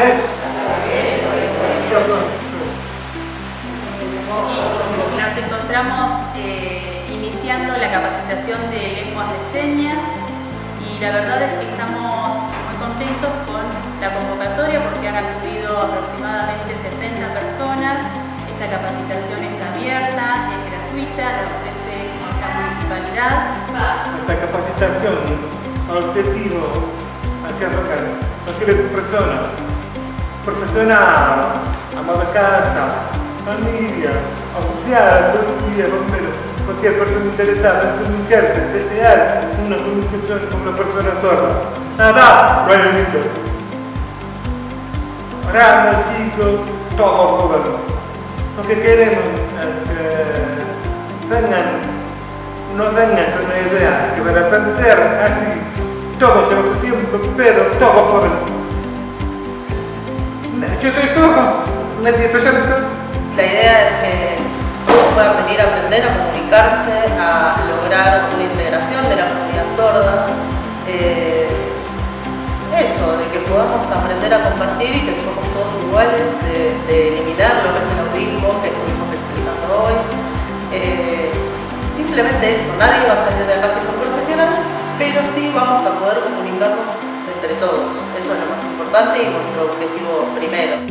Nos encontramos eh, iniciando la capacitación de lenguas de señas y la verdad es que estamos muy contentos con la convocatoria porque han acudido aproximadamente 70 personas. Esta capacitación es abierta, es gratuita, la ofrece la municipalidad. Esta capacitación, objetivo, a cualquier persona profesional, ama de casa, familia, oficial, policía, bombero, cualquier persona interesada en comunicarse, desear una comunicación con una persona sorda. Nada, no hay límite. Grande, chico, todos podemos. Lo que queremos es que vengan, no vengan con la idea que van a aprender así todos tenemos tiempo, pero todos podemos. Soy sordo, nadie presenta. La idea es que todos puedan venir a aprender a comunicarse, a lograr una integración de la comunidad sorda. Eh, eso, de que podamos aprender a compartir y que somos todos iguales, de, eliminar lo que es el autismo que estuvimos explicando hoy. Eh, simplemente eso, nadie va a salir de acá siendo profesional, pero sí vamos a poder comunicarnos entre todos. Eso es lo más importante y nuestro objetivo primero.